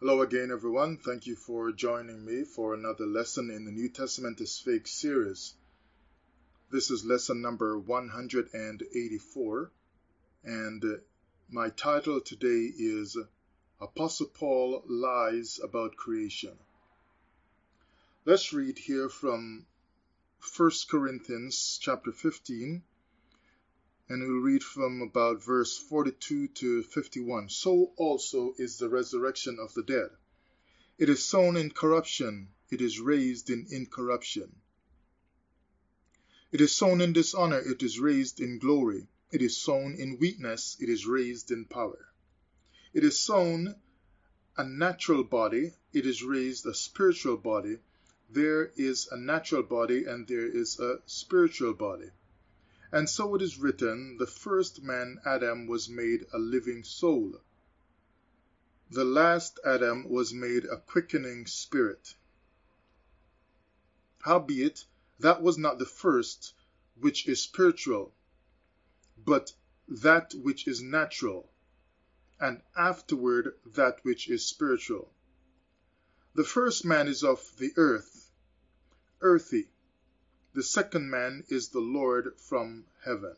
Hello again, everyone. Thank you for joining me for another lesson in the New Testament is Fake series. This is lesson number 184, and uh, my title today is Apostle Paul Lies About Creation. Let's read here from 1 Corinthians chapter 15, and we'll read from about verse 42 to 51. So also is the resurrection of the dead. It is sown in corruption, it is raised in incorruption. It is sown in dishonor, it is raised in glory. It is sown in weakness, it is raised in power. It is sown a natural body, it is raised a spiritual body. There is a natural body and there is a spiritual body. And so it is written, the first man, Adam, was made a living soul. The last Adam was made a quickening spirit. Howbeit, that was not the first which is spiritual, but that which is natural, and afterward that which is spiritual. The first man is of the earth, earthy the second man is the Lord from heaven.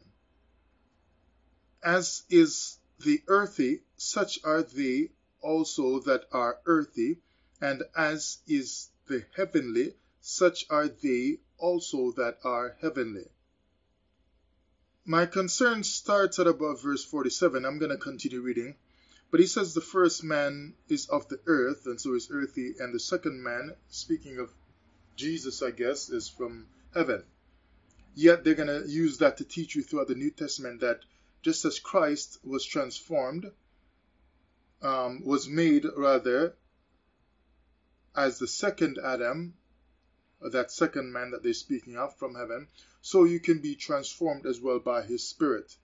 As is the earthy, such are they also that are earthy, and as is the heavenly, such are they also that are heavenly. My concern starts at about verse 47. I'm going to continue reading. But he says the first man is of the earth, and so is earthy, and the second man, speaking of Jesus, I guess, is from heaven. Yet they're going to use that to teach you throughout the New Testament that just as Christ was transformed, um, was made rather as the second Adam, that second man that they're speaking of from heaven, so you can be transformed as well by his spirit.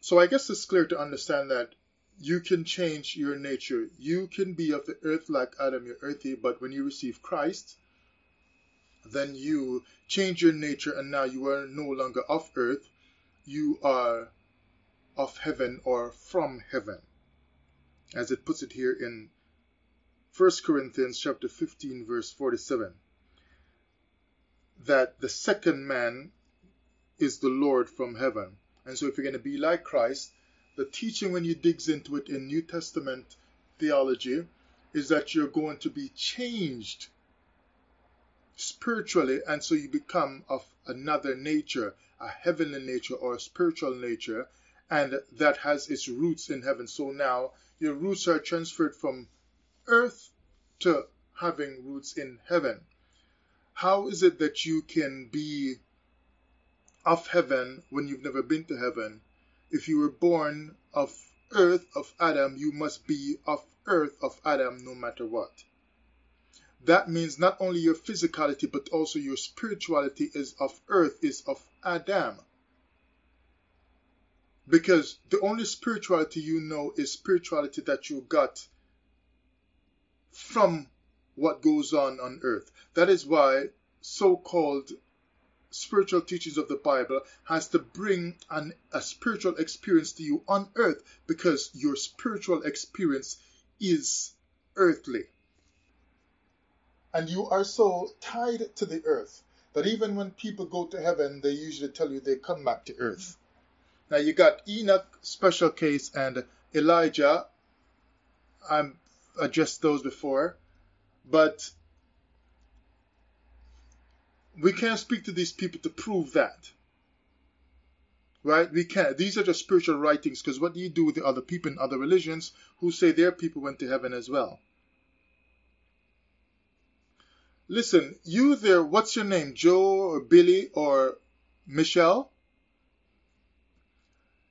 So I guess it's clear to understand that you can change your nature. You can be of the earth like Adam, you're earthy, but when you receive Christ, then you change your nature and now you are no longer of earth, you are of heaven or from heaven. As it puts it here in 1 Corinthians chapter 15 verse 47 that the second man is the Lord from heaven. And so if you're going to be like Christ, the teaching when you digs into it in New Testament theology is that you're going to be changed spiritually, and so you become of another nature, a heavenly nature or a spiritual nature, and that has its roots in heaven. So now your roots are transferred from earth to having roots in heaven. How is it that you can be of heaven when you've never been to heaven? If you were born of earth, of Adam, you must be of earth, of Adam, no matter what that means not only your physicality but also your spirituality is of earth, is of Adam. Because the only spirituality you know is spirituality that you got from what goes on on earth. That is why so called spiritual teachings of the Bible has to bring an, a spiritual experience to you on earth because your spiritual experience is earthly. And you are so tied to the earth that even when people go to heaven, they usually tell you they come back to earth. Now you got Enoch, special case, and Elijah. I'm addressed those before, but we can't speak to these people to prove that. Right? We can't. These are just spiritual writings because what do you do with the other people in other religions who say their people went to heaven as well? Listen, you there, what's your name? Joe or Billy or Michelle?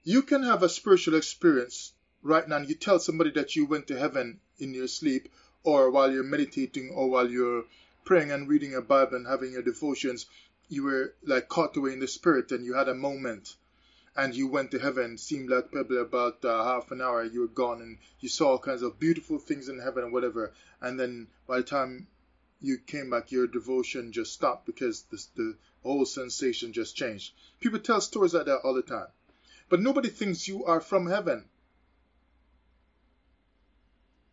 You can have a spiritual experience right now. You tell somebody that you went to heaven in your sleep or while you're meditating or while you're praying and reading your Bible and having your devotions, you were like caught away in the spirit and you had a moment and you went to heaven. Seemed like probably about uh, half an hour you were gone and you saw all kinds of beautiful things in heaven and whatever. And then by the time you came back, your devotion just stopped because the, the whole sensation just changed. People tell stories like that all the time. But nobody thinks you are from heaven.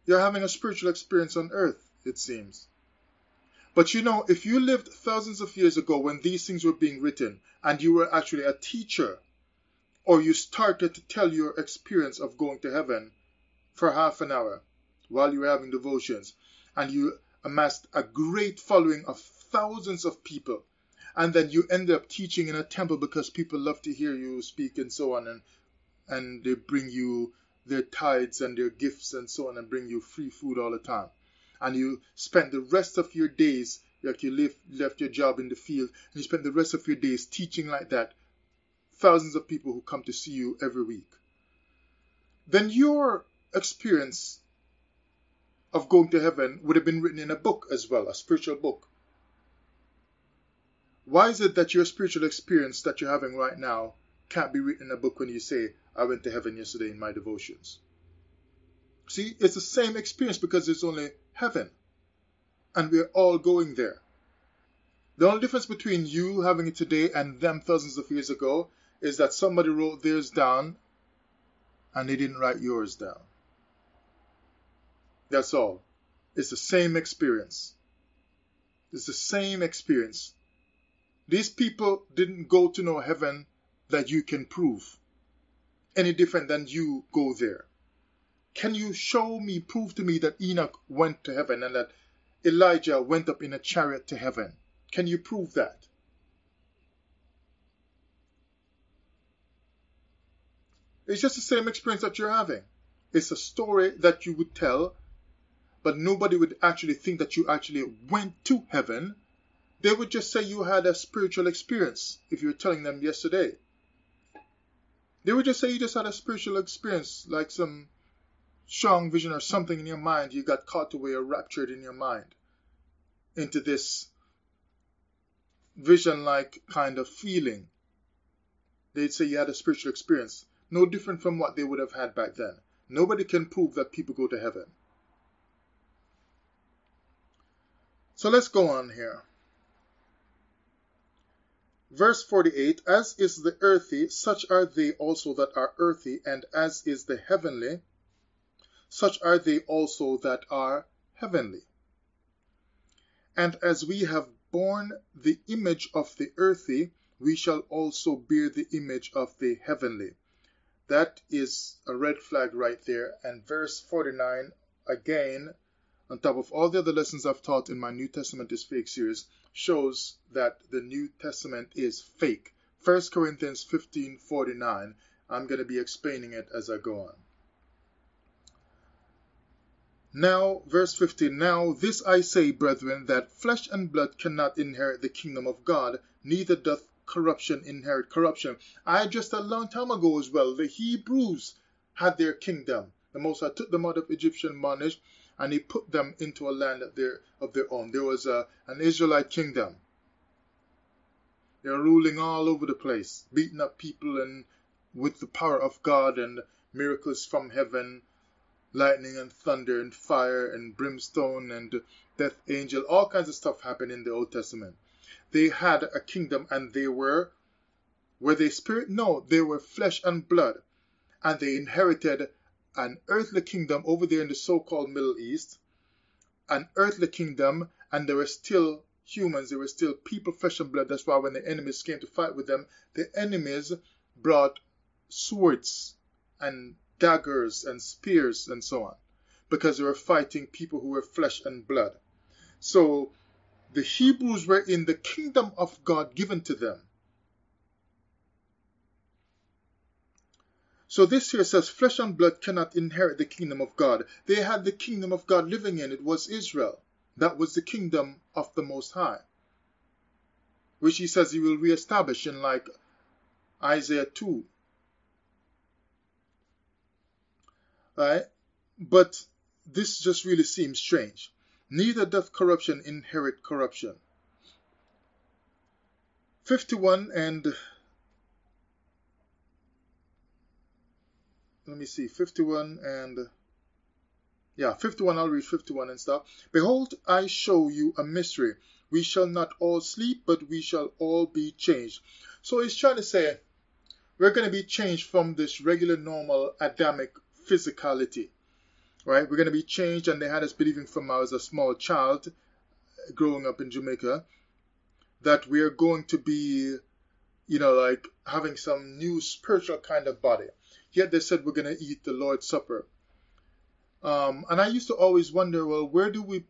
You're having a spiritual experience on earth, it seems. But you know, if you lived thousands of years ago when these things were being written and you were actually a teacher, or you started to tell your experience of going to heaven for half an hour while you were having devotions, and you amassed a great following of thousands of people, and then you end up teaching in a temple because people love to hear you speak and so on, and and they bring you their tithes and their gifts and so on, and bring you free food all the time, and you spend the rest of your days like you left left your job in the field, and you spend the rest of your days teaching like that, thousands of people who come to see you every week, then your experience of going to heaven would have been written in a book as well, a spiritual book. Why is it that your spiritual experience that you're having right now can't be written in a book when you say, I went to heaven yesterday in my devotions? See, it's the same experience because it's only heaven. And we're all going there. The only difference between you having it today and them thousands of years ago is that somebody wrote theirs down and they didn't write yours down. That's all. It's the same experience. It's the same experience. These people didn't go to no heaven that you can prove any different than you go there. Can you show me, prove to me that Enoch went to heaven and that Elijah went up in a chariot to heaven? Can you prove that? It's just the same experience that you're having. It's a story that you would tell, but nobody would actually think that you actually went to heaven. They would just say you had a spiritual experience if you were telling them yesterday. They would just say you just had a spiritual experience, like some strong vision or something in your mind. You got caught away or raptured in your mind into this vision like kind of feeling. They'd say you had a spiritual experience no different from what they would have had back then. Nobody can prove that people go to heaven. So let's go on here. Verse 48 As is the earthy, such are they also that are earthy, and as is the heavenly, such are they also that are heavenly. And as we have borne the image of the earthy, we shall also bear the image of the heavenly. That is a red flag right there. And verse 49, again, on top of all the other lessons I've taught in my New Testament is fake series, shows that the New Testament is fake. 1 Corinthians 15 49. I'm going to be explaining it as I go on. Now, verse 15 Now this I say, brethren, that flesh and blood cannot inherit the kingdom of God, neither doth corruption inherit corruption. I just a long time ago as well, the Hebrews had their kingdom. The Most High took them out of Egyptian bondage and he put them into a land of their, of their own. There was a, an Israelite kingdom. They were ruling all over the place, beating up people and with the power of God and miracles from heaven, lightning and thunder and fire and brimstone and death angel, all kinds of stuff happened in the Old Testament they had a kingdom and they were were they spirit? No, they were flesh and blood. And they inherited an earthly kingdom over there in the so called Middle East, an earthly kingdom, and there were still humans, there were still people, flesh and blood. That's why when the enemies came to fight with them, the enemies brought swords and daggers and spears and so on, because they were fighting people who were flesh and blood. So the Hebrews were in the kingdom of God given to them. So this here says, flesh and blood cannot inherit the kingdom of God. They had the kingdom of God living in it was Israel. That was the kingdom of the Most High, which he says he will reestablish in like Isaiah 2. Right? But this just really seems strange neither doth corruption inherit corruption. 51 and let me see 51 and yeah 51 I'll read 51 and stuff behold I show you a mystery we shall not all sleep but we shall all be changed so he's trying to say we're going to be changed from this regular normal Adamic physicality right? We're going to be changed, and they had us believing from I was a small child growing up in Jamaica that we are going to be, you know, like having some new spiritual kind of body. Yet they said we're going to eat the Lord's Supper. Um, and I used to always wonder, well, where do we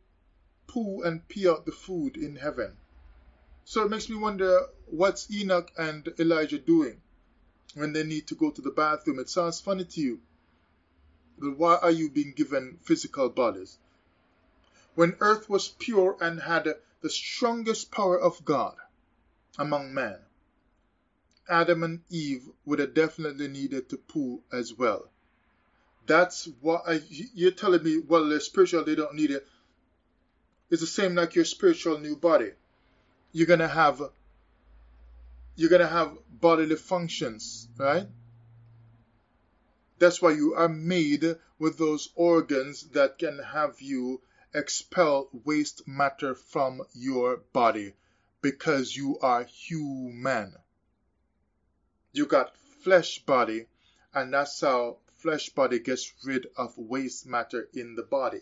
poo and pee out the food in heaven? So it makes me wonder what's Enoch and Elijah doing when they need to go to the bathroom. It sounds funny to you. But why are you being given physical bodies? When earth was pure and had the strongest power of God among men, Adam and Eve would have definitely needed to poo as well. That's what I, you're telling me, well, they're spiritual, they don't need it. It's the same like your spiritual new body. You're gonna have you're gonna have bodily functions, right? That's why you are made with those organs that can have you expel waste matter from your body because you are human. You got flesh body, and that's how flesh body gets rid of waste matter in the body.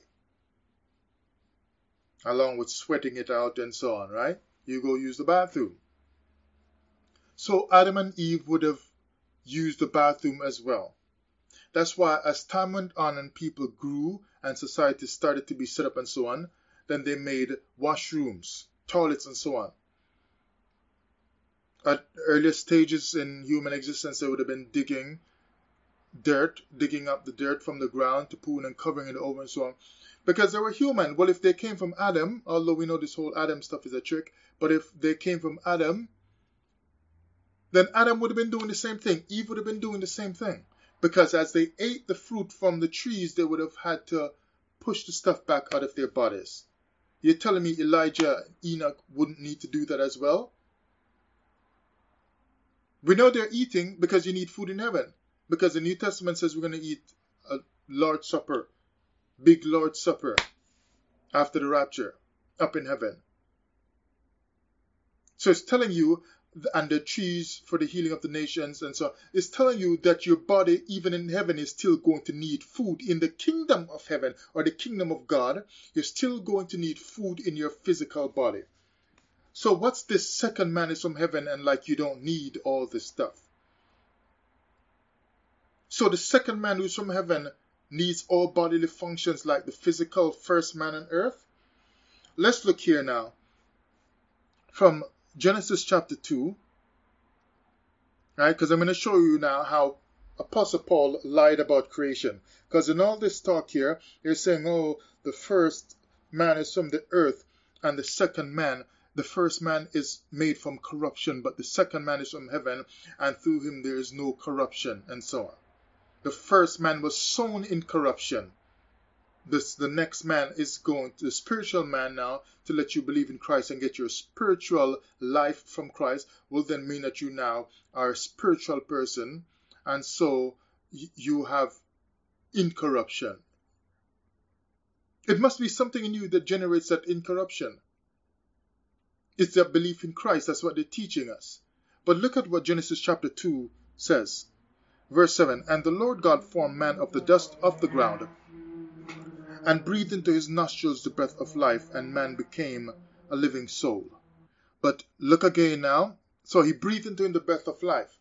Along with sweating it out and so on, right? You go use the bathroom. So Adam and Eve would have used the bathroom as well. That's why as time went on and people grew and society started to be set up and so on, then they made washrooms, toilets and so on. At earlier stages in human existence, they would have been digging dirt, digging up the dirt from the ground to poo and covering it over and so on. Because they were human. Well, if they came from Adam, although we know this whole Adam stuff is a trick, but if they came from Adam, then Adam would have been doing the same thing. Eve would have been doing the same thing. Because as they ate the fruit from the trees, they would have had to push the stuff back out of their bodies. You're telling me Elijah Enoch wouldn't need to do that as well? We know they're eating because you need food in heaven. Because the New Testament says we're going to eat a Lord's Supper, big Lord's Supper after the rapture up in heaven. So it's telling you and the trees for the healing of the nations and so on. It's telling you that your body, even in heaven, is still going to need food. In the kingdom of heaven or the kingdom of God, you're still going to need food in your physical body. So what's this second man is from heaven and like you don't need all this stuff? So the second man who's from heaven needs all bodily functions like the physical first man on earth? Let's look here now. From Genesis chapter 2, right? Because I'm going to show you now how Apostle Paul lied about creation. Because in all this talk here, they're saying, oh, the first man is from the earth, and the second man, the first man is made from corruption, but the second man is from heaven, and through him there is no corruption, and so on. The first man was sown in corruption, this the next man is going to the spiritual man now to let you believe in Christ and get your spiritual life from Christ will then mean that you now are a spiritual person and so you have incorruption. It must be something in you that generates that incorruption. It's their belief in Christ. That's what they're teaching us. But look at what Genesis chapter 2 says. Verse 7 And the Lord God formed man of the dust of the ground and breathed into his nostrils the breath of life, and man became a living soul. But look again now. So he breathed into him the breath of life.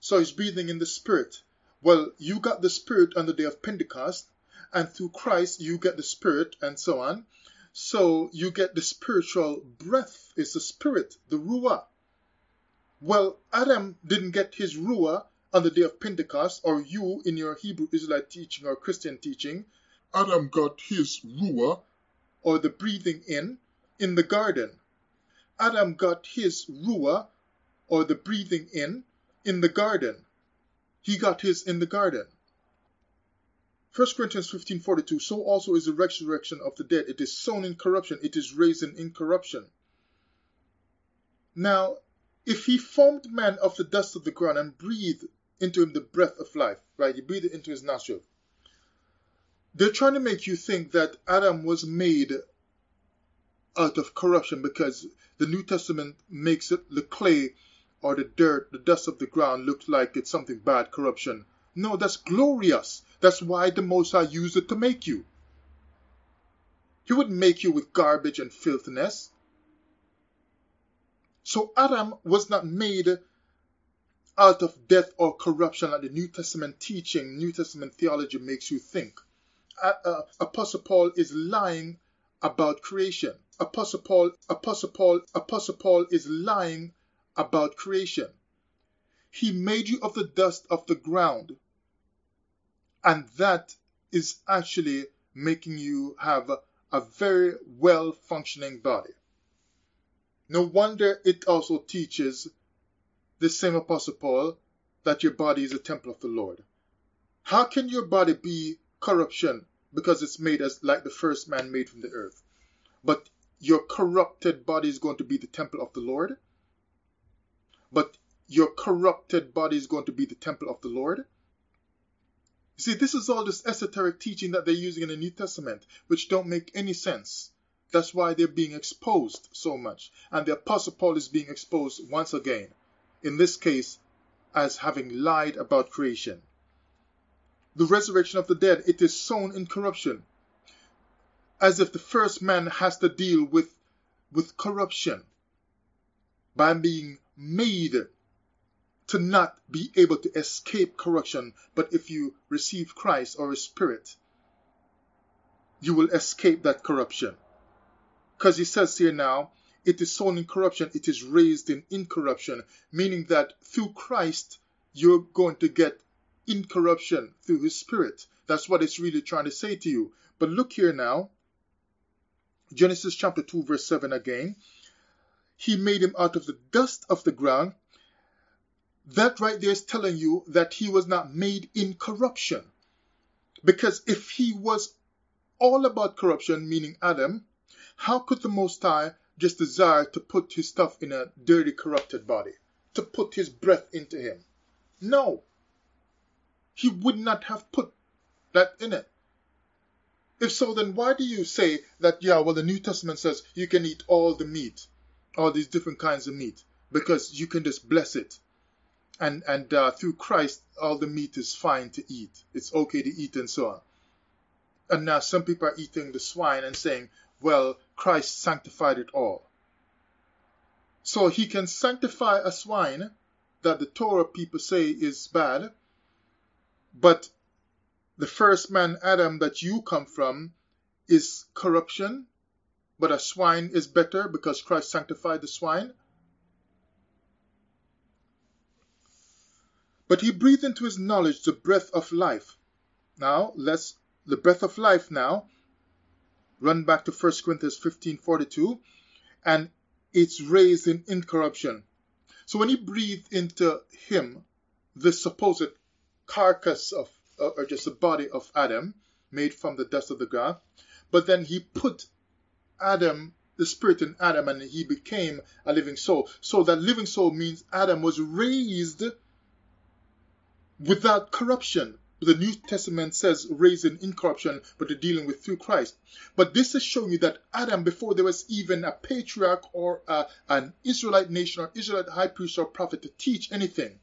So he's breathing in the spirit. Well, you got the spirit on the day of Pentecost, and through Christ you get the spirit, and so on. So you get the spiritual breath, is the spirit, the Ruah. Well, Adam didn't get his Ruah on the day of Pentecost, or you in your Hebrew Israelite teaching or Christian teaching, Adam got his ruah, or the breathing in, in the garden. Adam got his ruah, or the breathing in, in the garden. He got his in the garden. 1 Corinthians 15:42 So also is the resurrection of the dead. It is sown in corruption, it is raised in incorruption. Now, if he formed man of the dust of the ground and breathed into him the breath of life, right? He breathed into his nostril they're trying to make you think that Adam was made out of corruption because the New Testament makes it the clay or the dirt, the dust of the ground look like it's something bad, corruption. No, that's glorious. That's why the Most High used it to make you. He wouldn't make you with garbage and filthiness. So Adam was not made out of death or corruption like the New Testament teaching, New Testament theology makes you think. Uh, uh, Apostle Paul is lying about creation. Apostle Paul, Apostle Paul, Apostle Paul is lying about creation. He made you of the dust of the ground. And that is actually making you have a very well functioning body. No wonder it also teaches the same Apostle Paul that your body is a temple of the Lord. How can your body be corruption because it's made as like the first man made from the earth? But your corrupted body is going to be the temple of the Lord? But your corrupted body is going to be the temple of the Lord? You see, this is all this esoteric teaching that they're using in the New Testament, which don't make any sense. That's why they're being exposed so much. And the Apostle Paul is being exposed once again, in this case, as having lied about creation. The resurrection of the dead, it is sown in corruption. As if the first man has to deal with, with corruption by being made to not be able to escape corruption. But if you receive Christ or a spirit, you will escape that corruption. Because he says here now, it is sown in corruption, it is raised in incorruption, meaning that through Christ, you're going to get incorruption through his spirit. That's what it's really trying to say to you. But look here now, Genesis chapter 2, verse 7 again. He made him out of the dust of the ground that right there is telling you that he was not made in corruption. Because if he was all about corruption, meaning Adam, how could the Most High just desire to put his stuff in a dirty, corrupted body? To put his breath into him? No. He would not have put that in it. If so, then why do you say that, yeah, well, the New Testament says you can eat all the meat, all these different kinds of meat, because you can just bless it and and uh, through Christ, all the meat is fine to eat. It's okay to eat and so on. And now some people are eating the swine and saying, well, Christ sanctified it all. So he can sanctify a swine that the Torah people say is bad, but the first man, Adam, that you come from is corruption, but a swine is better because Christ sanctified the swine. But he breathed into his knowledge the breath of life. Now, let's, the breath of life now, run back to 1 Corinthians 15:42, and it's raised in incorruption. So when he breathed into him the supposed carcass of, uh, or just the body of Adam, made from the dust of the ground, but then he put Adam, the spirit in Adam, and he became a living soul. So that living soul means Adam was raised without corruption. The New Testament says raised in incorruption, but they're dealing with through Christ. But this is showing you that Adam, before there was even a patriarch or a, an Israelite nation or Israelite high priest or prophet to teach anything,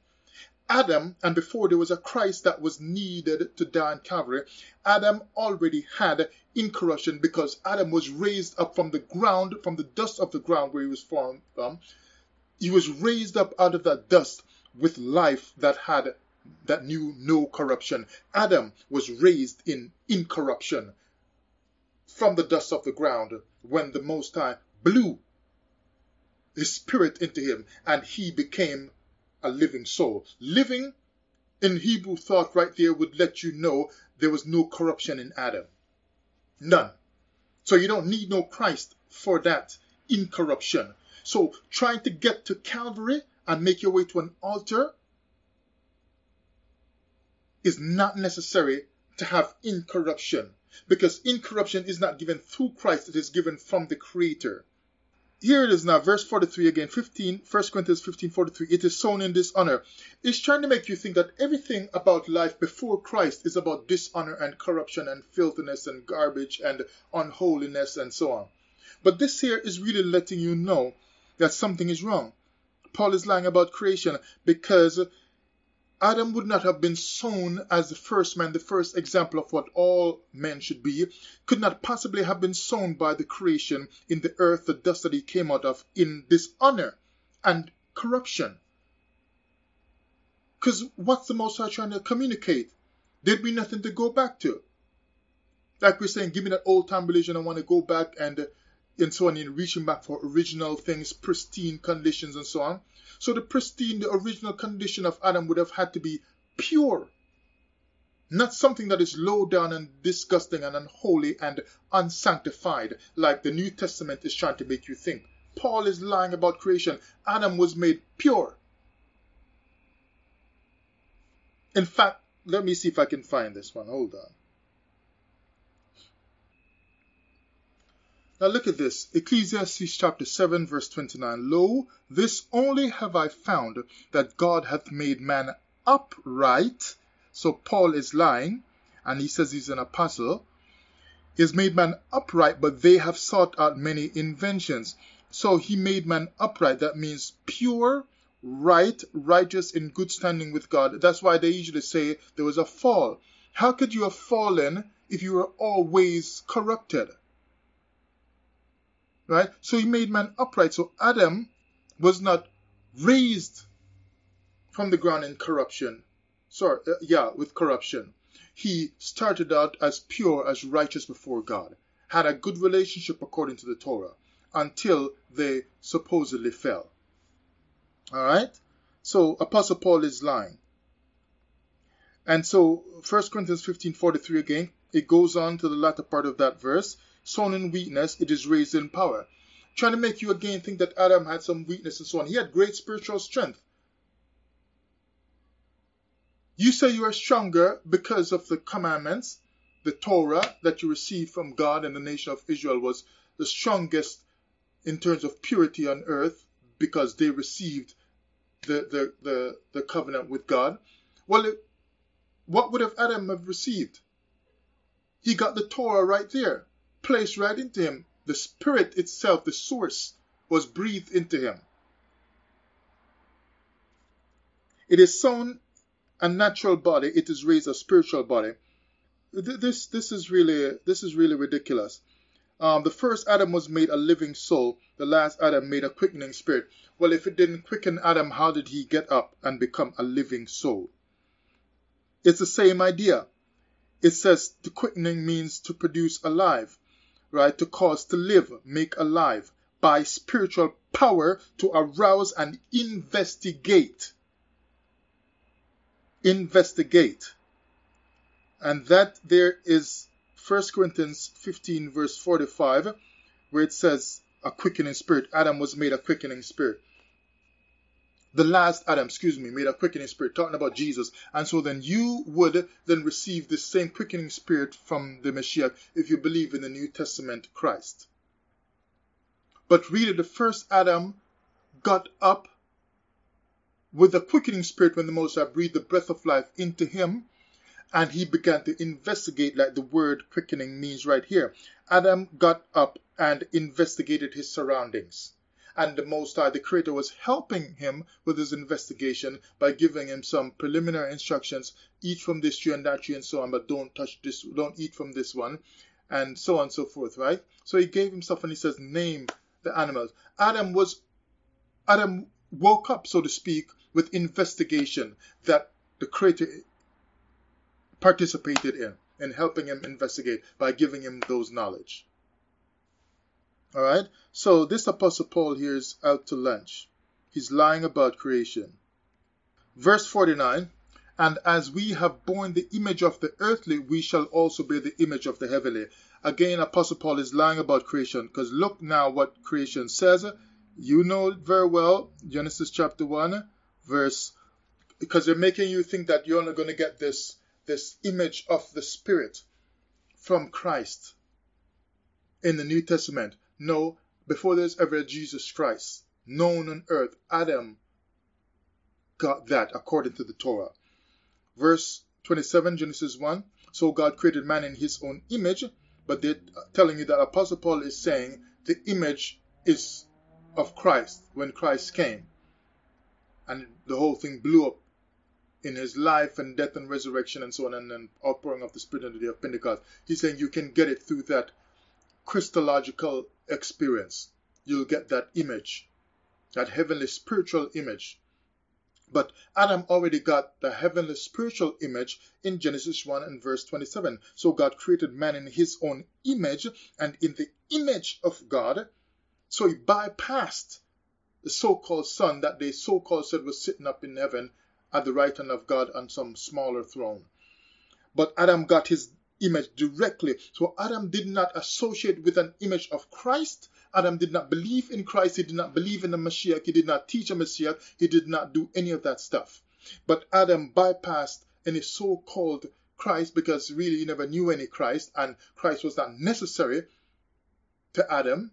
Adam, and before there was a Christ that was needed to die on Calvary, Adam already had incorruption because Adam was raised up from the ground, from the dust of the ground where he was formed from. He was raised up out of that dust with life that had that knew no corruption. Adam was raised in incorruption from the dust of the ground when the Most High blew his spirit into him and he became a living soul. Living in Hebrew thought right there would let you know there was no corruption in Adam. None. So you don't need no Christ for that incorruption. So trying to get to Calvary and make your way to an altar is not necessary to have incorruption because incorruption is not given through Christ, it is given from the Creator. Here it is now, verse 43 again, 15, 1 Corinthians 15 43. It is sown in dishonor. It's trying to make you think that everything about life before Christ is about dishonor and corruption and filthiness and garbage and unholiness and so on. But this here is really letting you know that something is wrong. Paul is lying about creation because Adam would not have been sown as the first man, the first example of what all men should be, could not possibly have been sown by the creation in the earth, the dust that he came out of, in dishonor and corruption. Because what's the Most High trying to communicate? There'd be nothing to go back to. Like we're saying, give me that old time religion, I want to go back and and so on, in reaching back for original things, pristine conditions, and so on. So the pristine, the original condition of Adam would have had to be pure, not something that is low down and disgusting and unholy and unsanctified, like the New Testament is trying to make you think. Paul is lying about creation. Adam was made pure. In fact, let me see if I can find this one. Hold on. Now look at this. Ecclesiastes chapter 7 verse 29. Lo, this only have I found that God hath made man upright. So Paul is lying and he says he's an apostle. He has made man upright, but they have sought out many inventions. So he made man upright. That means pure, right, righteous, in good standing with God. That's why they usually say there was a fall. How could you have fallen if you were always corrupted? Right? So he made man upright. So Adam was not raised from the ground in corruption. Sorry, uh, yeah, with corruption. He started out as pure, as righteous before God, had a good relationship according to the Torah until they supposedly fell. All right? So Apostle Paul is lying. And so 1 Corinthians 15:43 again, it goes on to the latter part of that verse sown in weakness, it is raised in power. Trying to make you again think that Adam had some weakness and so on. He had great spiritual strength. You say you are stronger because of the commandments, the Torah that you received from God and the nation of Israel was the strongest in terms of purity on earth because they received the, the, the, the covenant with God. Well, it, what would have Adam have received? He got the Torah right there placed right into him. The Spirit itself, the source, was breathed into him. It is sown a natural body, it is raised a spiritual body. This, this, is, really, this is really ridiculous. Um, the first Adam was made a living soul, the last Adam made a quickening spirit. Well, if it didn't quicken Adam, how did he get up and become a living soul? It's the same idea. It says the quickening means to produce alive right, to cause to live, make alive, by spiritual power to arouse and investigate. Investigate. And that there is 1 Corinthians 15, verse 45, where it says, a quickening spirit. Adam was made a quickening spirit the last Adam, excuse me, made a quickening spirit, talking about Jesus. And so then you would then receive the same quickening spirit from the Messiah if you believe in the New Testament Christ. But really, the first Adam got up with the quickening spirit when the Most High breathed the breath of life into him, and he began to investigate, like the word quickening means right here. Adam got up and investigated his surroundings and the Most High, the Creator, was helping him with his investigation by giving him some preliminary instructions eat from this tree and that tree and so on, but don't touch this, don't eat from this one, and so on and so forth, right? So he gave himself and he says, Name the animals. Adam was, Adam woke up, so to speak, with investigation that the Creator participated in, in helping him investigate by giving him those knowledge. All right? So this Apostle Paul here is out to lunch. He's lying about creation. Verse 49 And as we have borne the image of the earthly, we shall also bear the image of the heavenly. Again, Apostle Paul is lying about creation because look now what creation says. You know very well. Genesis chapter 1, verse. Because they're making you think that you're only going to get this, this image of the Spirit from Christ in the New Testament. No, before there's ever Jesus Christ known on earth, Adam got that according to the Torah. Verse 27, Genesis 1. So God created man in his own image, but they're telling you that Apostle Paul is saying the image is of Christ when Christ came. And the whole thing blew up in his life and death and resurrection and so on, and then outpouring of the Spirit on the day of Pentecost. He's saying you can get it through that Christological experience. You'll get that image, that heavenly spiritual image. But Adam already got the heavenly spiritual image in Genesis 1 and verse 27. So God created man in his own image and in the image of God. So he bypassed the so called Son that they so called said was sitting up in heaven at the right hand of God on some smaller throne. But Adam got his image directly. So Adam did not associate with an image of Christ. Adam did not believe in Christ. He did not believe in the Messiah. He did not teach a Messiah. He did not do any of that stuff. But Adam bypassed any so called Christ because really he never knew any Christ and Christ was not necessary to Adam.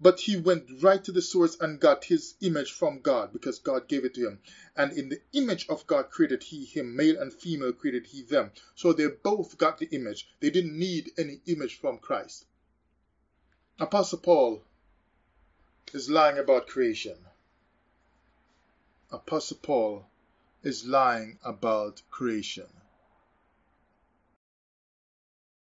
But he went right to the source and got his image from God because God gave it to him. And in the image of God created he him, male and female created he them. So they both got the image. They didn't need any image from Christ. Apostle Paul is lying about creation. Apostle Paul is lying about creation.